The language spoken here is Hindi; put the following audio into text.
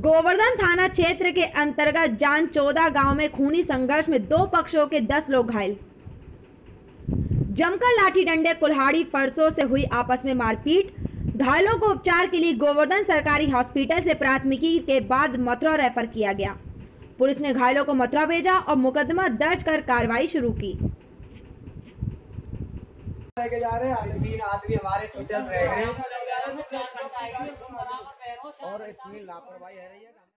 गोवर्धन थाना क्षेत्र के अंतर्गत जान चौदह गाँव में खूनी संघर्ष में दो पक्षों के दस लोग घायल। जमकर लाठी डंडे कुल्हाड़ी फरसों से हुई आपस में मारपीट। घायलों को उपचार के लिए गोवर्धन सरकारी हॉस्पिटल से प्राथमिकी के बाद मथुरा रेफर किया गया। पुलिस ने घायलों को मथुरा भेजा और मुकदमा दर्ज कर कार्रवाई शुरू की। लेके जा रहे हैं। तीन आदमी हमारे रहे हैं और इतनी लापरवाही है रही है।